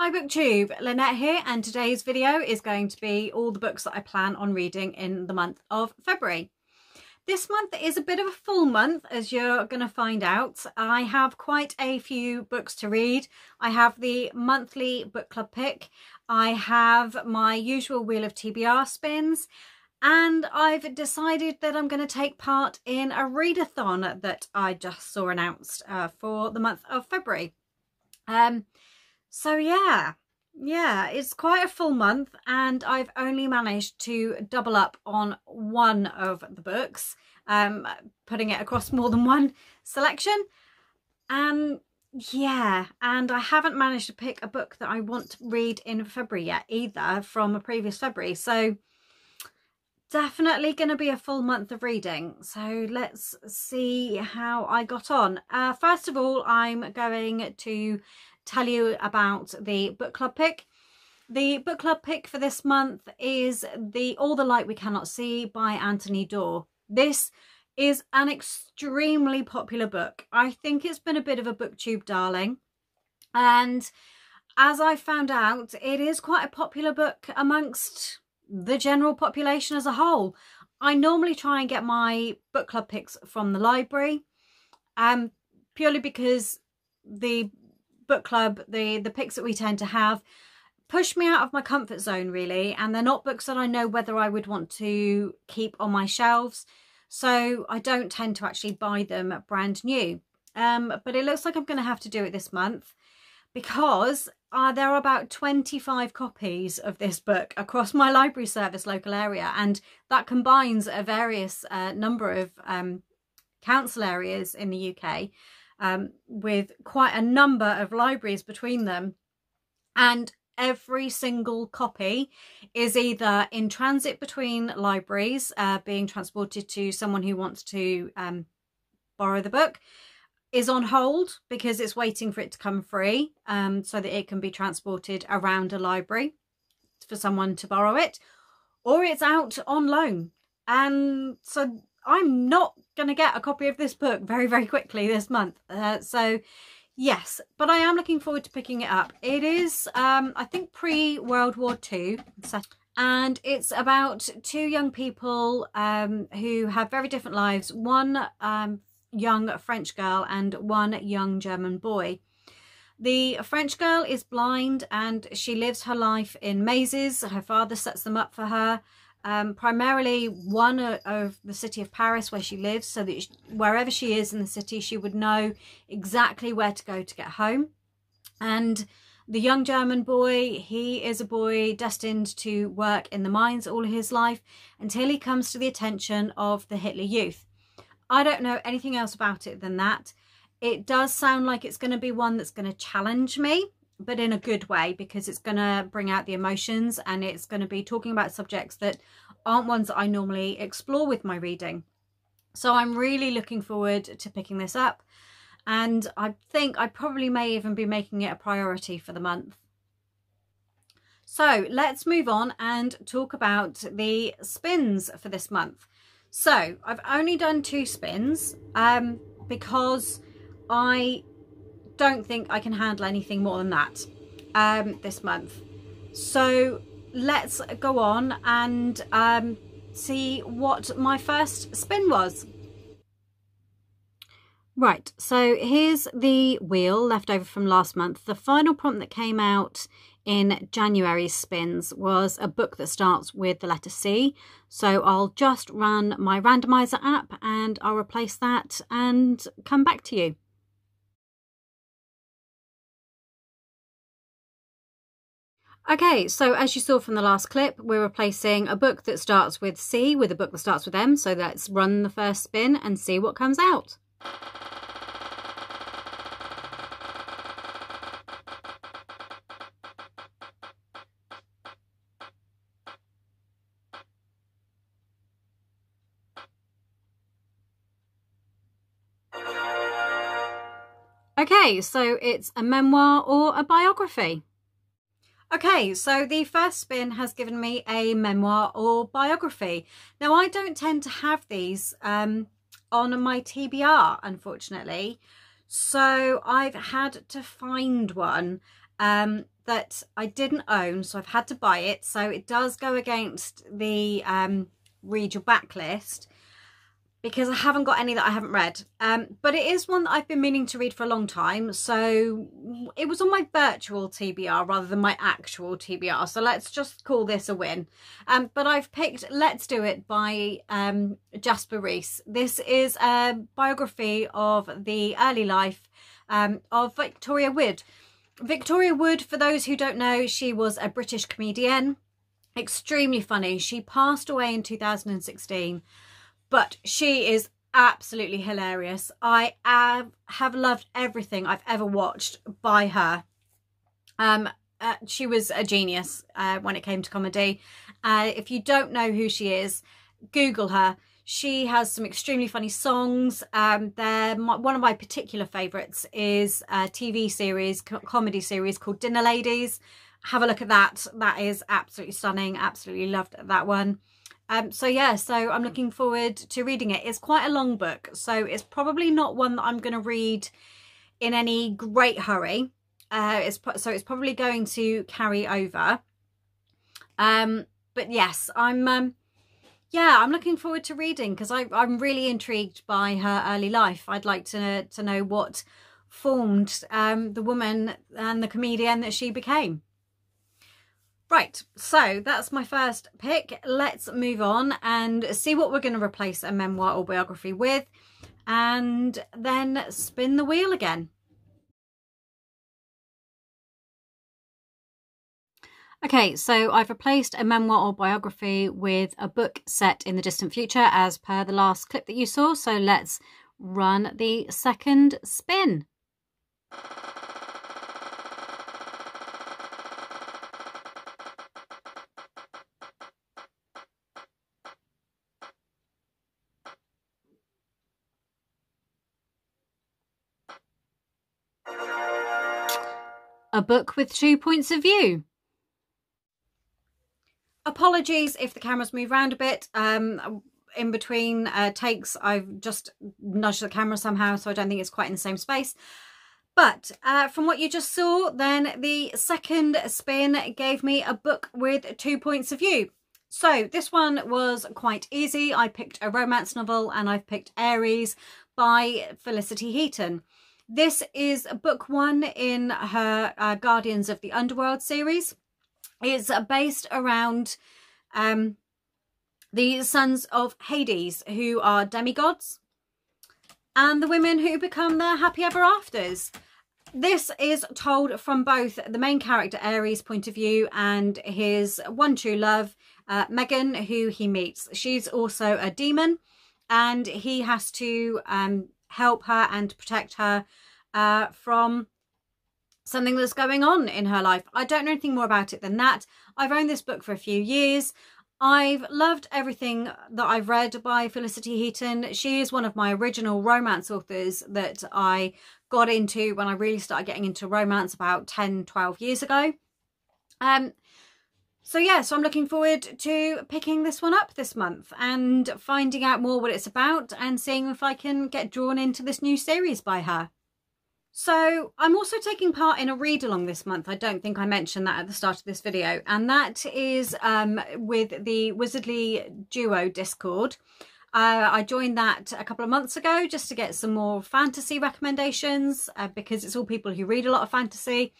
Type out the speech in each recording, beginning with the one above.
Hi BookTube, Lynnette here and today's video is going to be all the books that I plan on reading in the month of February. This month is a bit of a full month as you're going to find out. I have quite a few books to read. I have the monthly book club pick, I have my usual Wheel of TBR spins and I've decided that I'm going to take part in a readathon that I just saw announced uh, for the month of February. Um, so yeah, yeah, it's quite a full month and I've only managed to double up on one of the books, um, putting it across more than one selection. And yeah, and I haven't managed to pick a book that I want to read in February yet either from a previous February. So definitely going to be a full month of reading. So let's see how I got on. Uh, first of all, I'm going to tell you about the book club pick. The book club pick for this month is the All the Light We Cannot See by Anthony Doerr. This is an extremely popular book. I think it's been a bit of a booktube darling. And as I found out, it is quite a popular book amongst the general population as a whole. I normally try and get my book club picks from the library um, purely because the book club, the, the picks that we tend to have, push me out of my comfort zone really and they're not books that I know whether I would want to keep on my shelves so I don't tend to actually buy them brand new. Um, but it looks like I'm going to have to do it this month because uh, there are about 25 copies of this book across my library service local area and that combines a various uh, number of um, council areas in the UK um, with quite a number of libraries between them. And every single copy is either in transit between libraries, uh, being transported to someone who wants to um, borrow the book, is on hold because it's waiting for it to come free um, so that it can be transported around a library for someone to borrow it, or it's out on loan. And so I'm not going to get a copy of this book very, very quickly this month. Uh, so yes, but I am looking forward to picking it up. It is, um, I think, pre-World War II and it's about two young people um, who have very different lives. One um, young French girl and one young German boy. The French girl is blind and she lives her life in mazes. Her father sets them up for her um, primarily one of the city of Paris where she lives so that she, wherever she is in the city she would know exactly where to go to get home. And the young German boy he is a boy destined to work in the mines all his life until he comes to the attention of the Hitler Youth. I don't know anything else about it than that. It does sound like it's going to be one that's going to challenge me but in a good way because it's going to bring out the emotions and it's going to be talking about subjects that aren't ones that I normally explore with my reading. So I'm really looking forward to picking this up and I think I probably may even be making it a priority for the month. So let's move on and talk about the spins for this month. So I've only done two spins um, because I don't think I can handle anything more than that um, this month. So let's go on and um, see what my first spin was. Right, so here's the wheel left over from last month. The final prompt that came out in January's spins was a book that starts with the letter C. So I'll just run my randomizer app and I'll replace that and come back to you. Okay, so as you saw from the last clip, we're replacing a book that starts with C with a book that starts with M. So let's run the first spin and see what comes out. Okay, so it's a memoir or a biography. Okay, so the first spin has given me a memoir or biography. Now, I don't tend to have these um, on my TBR, unfortunately. So I've had to find one um, that I didn't own, so I've had to buy it. So it does go against the um, read your backlist because I haven't got any that I haven't read. Um, but it is one that I've been meaning to read for a long time. So it was on my virtual TBR rather than my actual TBR. So let's just call this a win. Um, but I've picked Let's Do It by um, Jasper Rees. This is a biography of the early life um, of Victoria Wood. Victoria Wood, for those who don't know, she was a British comedian. Extremely funny. She passed away in 2016 but she is absolutely hilarious. I have, loved everything I've ever watched by her. Um, uh, she was a genius uh, when it came to comedy. Uh, if you don't know who she is, Google her. She has some extremely funny songs. Um, they're my, one of my particular favourites is a TV series, co comedy series called Dinner Ladies. Have a look at that. That is absolutely stunning. Absolutely loved that one. Um, so yeah, so I'm looking forward to reading it. It's quite a long book, so it's probably not one that I'm going to read in any great hurry. Uh, it's so it's probably going to carry over. Um, but yes, I'm um, yeah, I'm looking forward to reading because I'm really intrigued by her early life. I'd like to to know what formed um, the woman and the comedian that she became. Right, so that's my first pick. Let's move on and see what we're going to replace a memoir or biography with and then spin the wheel again. Okay, so I've replaced a memoir or biography with a book set in the distant future as per the last clip that you saw. So let's run the second spin. A book with two points of view. Apologies if the cameras move around a bit. Um, in between uh, takes, I've just nudged the camera somehow, so I don't think it's quite in the same space. But uh, from what you just saw, then the second spin gave me a book with two points of view. So this one was quite easy. I picked a romance novel and I've picked Ares by Felicity Heaton. This is book one in her uh, Guardians of the Underworld series. It's based around um, the sons of Hades, who are demigods, and the women who become their happy ever afters. This is told from both the main character Ares' point of view and his one true love, uh, Megan, who he meets. She's also a demon and he has to um, help her and protect her uh, from something that's going on in her life. I don't know anything more about it than that. I've owned this book for a few years. I've loved everything that I've read by Felicity Heaton. She is one of my original romance authors that I got into when I really started getting into romance about 10, 12 years ago. Um, so yeah, so I'm looking forward to picking this one up this month and finding out more what it's about and seeing if I can get drawn into this new series by her. So I'm also taking part in a read along this month. I don't think I mentioned that at the start of this video. And that is um, with the Wizardly Duo Discord. Uh, I joined that a couple of months ago just to get some more fantasy recommendations uh, because it's all people who read a lot of fantasy.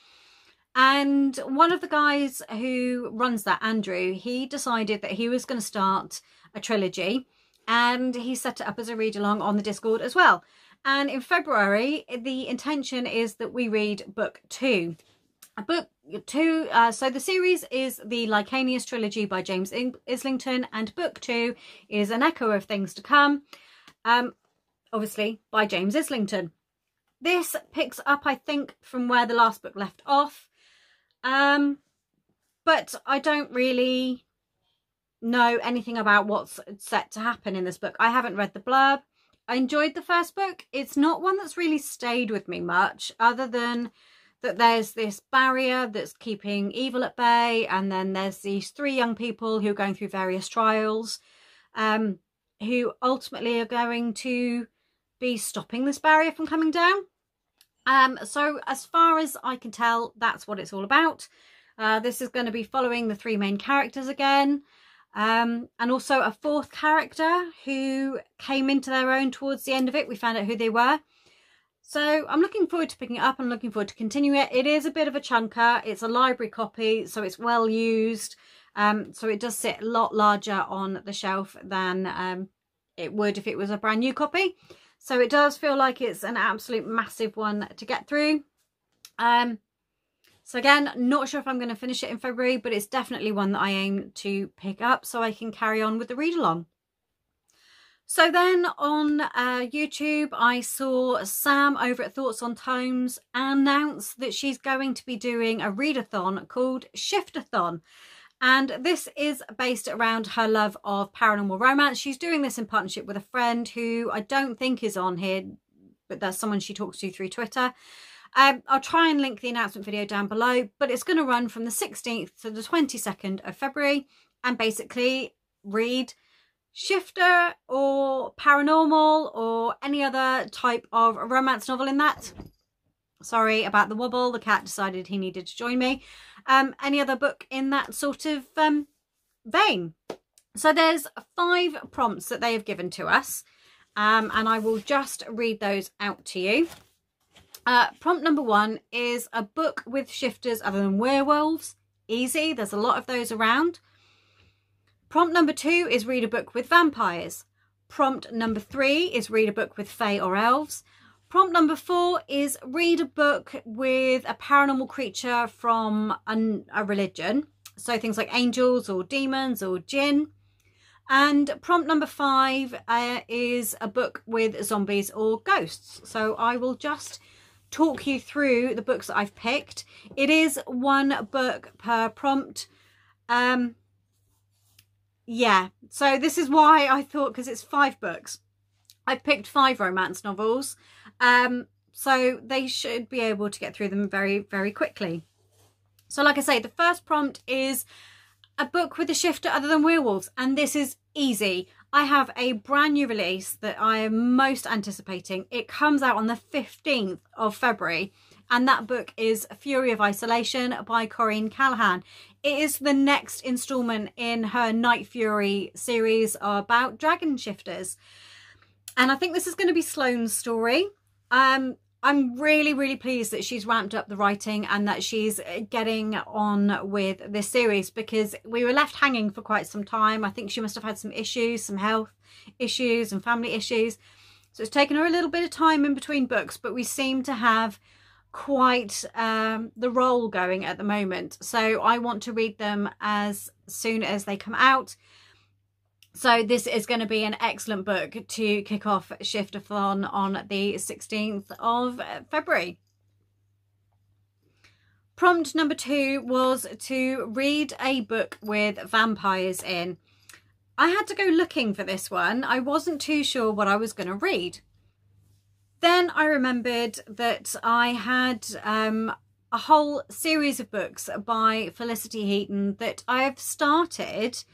And one of the guys who runs that, Andrew, he decided that he was going to start a trilogy and he set it up as a read along on the Discord as well. And in February, the intention is that we read book two. Book two, uh, so the series is the Licanius trilogy by James Islington, and book two is an echo of things to come, um, obviously by James Islington. This picks up, I think, from where the last book left off. Um, but I don't really know anything about what's set to happen in this book. I haven't read the blurb. I enjoyed the first book. It's not one that's really stayed with me much other than that there's this barrier that's keeping evil at bay and then there's these three young people who are going through various trials um, who ultimately are going to be stopping this barrier from coming down. Um, so as far as I can tell, that's what it's all about. Uh, this is going to be following the three main characters again. Um, and also a fourth character who came into their own towards the end of it. We found out who they were. So I'm looking forward to picking it up and looking forward to continuing it. It is a bit of a chunker. It's a library copy, so it's well used. Um, so it does sit a lot larger on the shelf than um, it would if it was a brand new copy. So it does feel like it's an absolute massive one to get through. Um, so again, not sure if I'm going to finish it in February, but it's definitely one that I aim to pick up so I can carry on with the read along. So then on uh, YouTube, I saw Sam over at Thoughts on Tomes announce that she's going to be doing a readathon called Shiftathon. And this is based around her love of paranormal romance. She's doing this in partnership with a friend who I don't think is on here, but that's someone she talks to through Twitter. Um, I'll try and link the announcement video down below, but it's going to run from the 16th to the 22nd of February and basically read shifter or paranormal or any other type of romance novel in that. Sorry about the wobble. The cat decided he needed to join me um, any other book in that sort of um, vein. So there's five prompts that they have given to us um, and I will just read those out to you. Uh, prompt number one is a book with shifters other than werewolves. Easy, there's a lot of those around. Prompt number two is read a book with vampires. Prompt number three is read a book with fae or elves. Prompt number four is read a book with a paranormal creature from an, a religion. So things like angels or demons or jinn. And prompt number five uh, is a book with zombies or ghosts. So I will just talk you through the books that I've picked. It is one book per prompt. Um, yeah, so this is why I thought, because it's five books. I've picked five romance novels. Um, so they should be able to get through them very, very quickly. So like I say, the first prompt is a book with a shifter other than werewolves. And this is easy. I have a brand new release that I am most anticipating. It comes out on the 15th of February. And that book is Fury of Isolation by Corinne Callahan. It is the next instalment in her Night Fury series about dragon shifters. And I think this is going to be Sloane's story. Um, I'm really, really pleased that she's ramped up the writing and that she's uh, getting on with this series because we were left hanging for quite some time. I think she must have had some issues, some health issues and family issues. So it's taken her a little bit of time in between books, but we seem to have quite um, the role going at the moment. So I want to read them as soon as they come out. So this is going to be an excellent book to kick off Shiftathon on the 16th of February. Prompt number two was to read a book with vampires in. I had to go looking for this one. I wasn't too sure what I was going to read. Then I remembered that I had um, a whole series of books by Felicity Heaton that I have started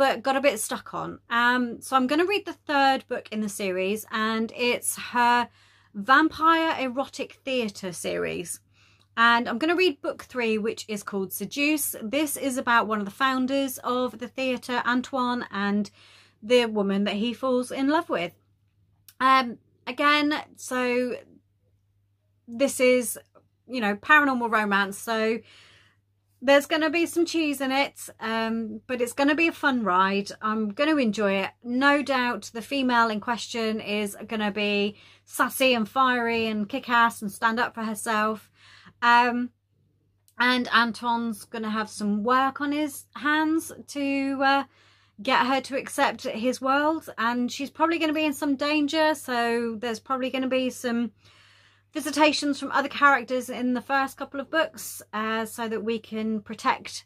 but got a bit stuck on. Um, so I'm going to read the third book in the series and it's her Vampire Erotic Theatre series. And I'm going to read book three, which is called Seduce. This is about one of the founders of the theatre, Antoine, and the woman that he falls in love with. Um, again, so this is, you know, paranormal romance. So there's going to be some cheese in it, um, but it's going to be a fun ride. I'm going to enjoy it. No doubt the female in question is going to be sassy and fiery and kick-ass and stand up for herself. Um, and Anton's going to have some work on his hands to uh, get her to accept his world. And she's probably going to be in some danger, so there's probably going to be some visitations from other characters in the first couple of books uh, so that we can protect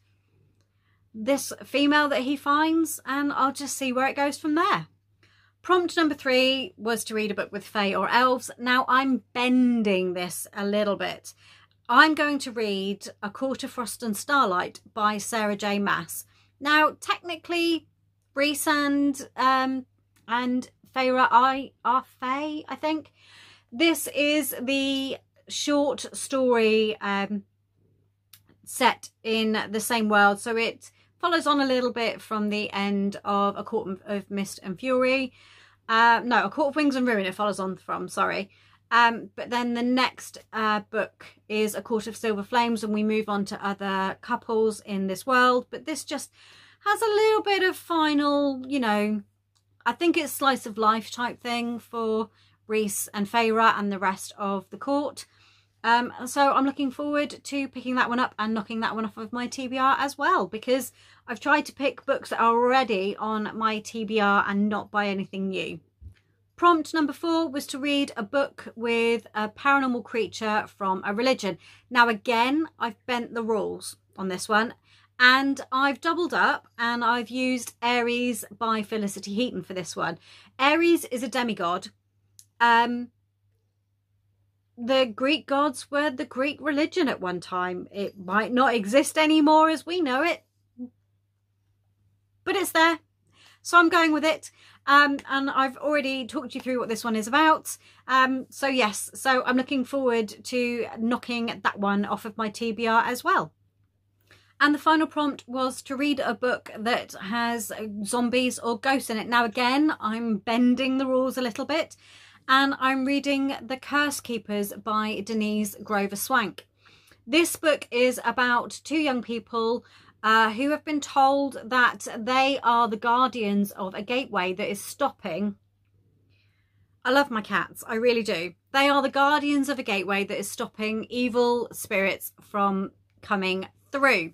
this female that he finds and I'll just see where it goes from there. Prompt number three was to read a book with Fae or Elves. Now I'm bending this a little bit. I'm going to read A of Frost and Starlight by Sarah J Maas. Now technically Rhysand um, and Feyre I are Fae, I think. This is the short story um, set in the same world. So it follows on a little bit from the end of A Court of Mist and Fury. Uh, no, A Court of Wings and Ruin it follows on from, sorry. Um, but then the next uh, book is A Court of Silver Flames and we move on to other couples in this world. But this just has a little bit of final, you know, I think it's slice of life type thing for Rhys and Feyre and the rest of the court. Um, so I'm looking forward to picking that one up and knocking that one off of my TBR as well because I've tried to pick books that are already on my TBR and not buy anything new. Prompt number four was to read a book with a paranormal creature from a religion. Now again, I've bent the rules on this one and I've doubled up and I've used Ares by Felicity Heaton for this one. Ares is a demigod. Um, the Greek gods were the Greek religion at one time. It might not exist anymore as we know it, but it's there. So I'm going with it. Um, and I've already talked you through what this one is about. Um, so yes, so I'm looking forward to knocking that one off of my TBR as well. And the final prompt was to read a book that has zombies or ghosts in it. Now again, I'm bending the rules a little bit and I'm reading The Curse Keepers by Denise Grover Swank. This book is about two young people uh, who have been told that they are the guardians of a gateway that is stopping. I love my cats, I really do. They are the guardians of a gateway that is stopping evil spirits from coming through.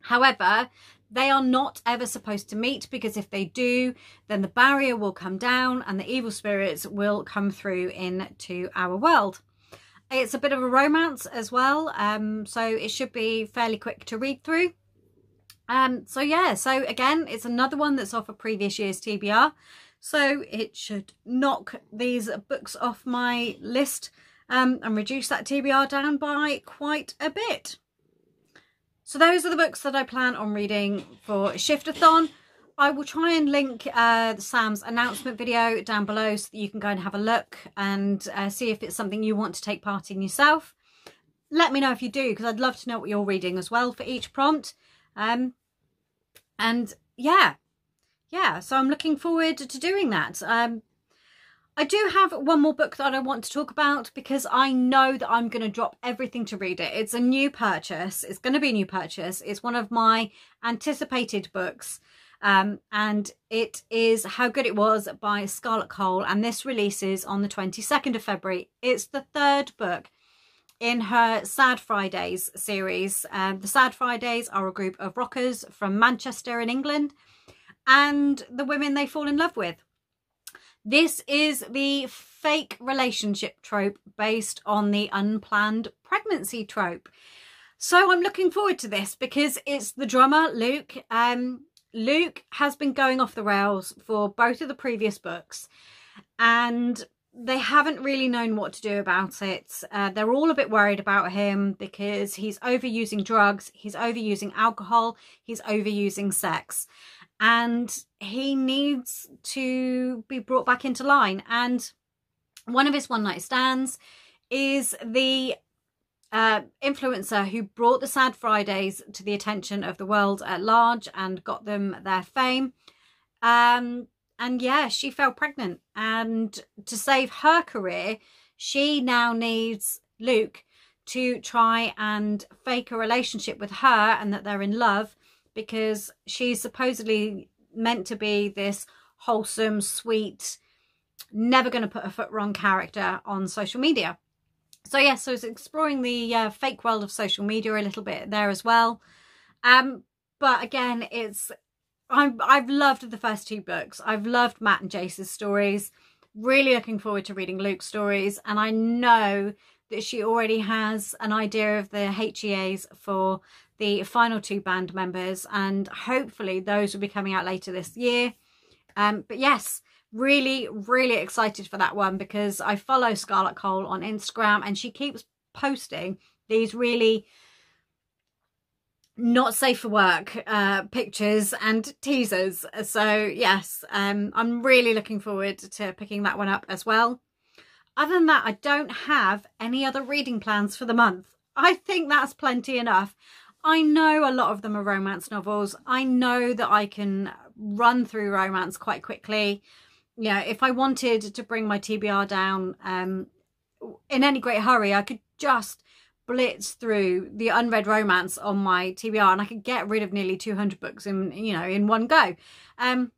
However, they are not ever supposed to meet because if they do, then the barrier will come down and the evil spirits will come through into our world. It's a bit of a romance as well, um, so it should be fairly quick to read through. Um, so yeah, so again, it's another one that's off a previous year's TBR. So it should knock these books off my list um, and reduce that TBR down by quite a bit. So those are the books that I plan on reading for Shiftathon. I will try and link uh, Sam's announcement video down below so that you can go and have a look and uh, see if it's something you want to take part in yourself. Let me know if you do because I'd love to know what you're reading as well for each prompt. Um, and yeah, yeah, so I'm looking forward to doing that. Um, I do have one more book that I want to talk about because I know that I'm going to drop everything to read it. It's a new purchase. It's going to be a new purchase. It's one of my anticipated books. Um, and it is How Good It Was by Scarlett Cole. And this releases on the 22nd of February. It's the third book in her Sad Fridays series. Um, the Sad Fridays are a group of rockers from Manchester in England and the women they fall in love with. This is the fake relationship trope based on the unplanned pregnancy trope. So I'm looking forward to this because it's the drummer, Luke. Um, Luke has been going off the rails for both of the previous books and they haven't really known what to do about it. Uh, they're all a bit worried about him because he's overusing drugs, he's overusing alcohol, he's overusing sex and he needs to be brought back into line. And one of his one night stands is the uh, influencer who brought the Sad Fridays to the attention of the world at large and got them their fame. Um, and yeah, she fell pregnant. And to save her career, she now needs Luke to try and fake a relationship with her and that they're in love because she's supposedly meant to be this wholesome, sweet, never going to put a foot wrong character on social media. So yeah, so it's exploring the uh, fake world of social media a little bit there as well. Um, but again, it's I'm, I've loved the first two books. I've loved Matt and Jace's stories. Really looking forward to reading Luke's stories. And I know that she already has an idea of the HEAs for the final two band members and hopefully those will be coming out later this year. Um, but yes, really, really excited for that one because I follow Scarlett Cole on Instagram and she keeps posting these really not safe for work uh, pictures and teasers. So yes, um, I'm really looking forward to picking that one up as well. other than that, I don't have any other reading plans for the month. I think that's plenty enough. I know a lot of them are romance novels. I know that I can run through romance quite quickly. Know, if I wanted to bring my TBR down um, in any great hurry, I could just blitz through the unread romance on my TBR and I could get rid of nearly 200 books in, you know, in one go. Um,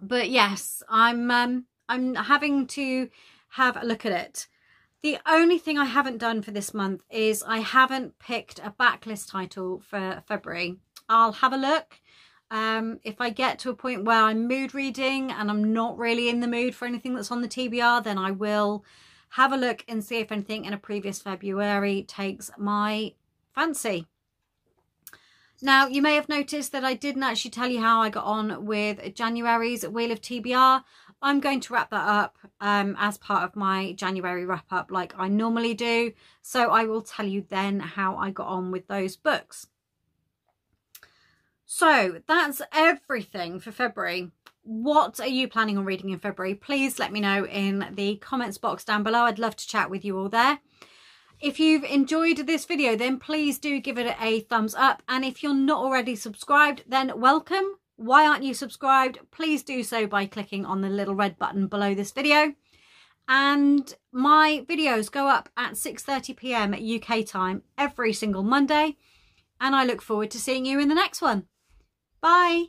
but yes, I'm, um, I'm having to have a look at it. The only thing I haven't done for this month is I haven't picked a backlist title for February. I'll have a look. Um, if I get to a point where I'm mood reading and I'm not really in the mood for anything that's on the TBR, then I will have a look and see if anything in a previous February takes my fancy. Now, you may have noticed that I didn't actually tell you how I got on with January's Wheel of TBR. I'm going to wrap that up um, as part of my January wrap up like I normally do. So I will tell you then how I got on with those books. So that's everything for February. What are you planning on reading in February? Please let me know in the comments box down below. I'd love to chat with you all there. If you've enjoyed this video, then please do give it a thumbs up. And if you're not already subscribed, then welcome. Why aren't you subscribed? Please do so by clicking on the little red button below this video. And my videos go up at 6.30pm at UK time every single Monday. And I look forward to seeing you in the next one. Bye.